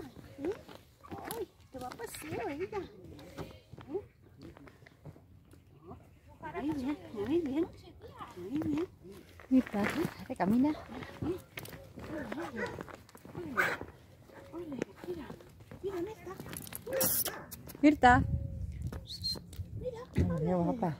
vaya. ¿Sí? Ay, te va a paseo ella. ¿Eh? Bien, Muy bien. Muy bien. Te camina. Mira, mira, Mirta. Mirta. Mira, Mira, guapa.